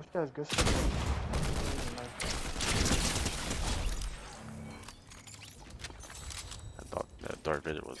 Hoş geldiniz göster. I thought that dark Vader was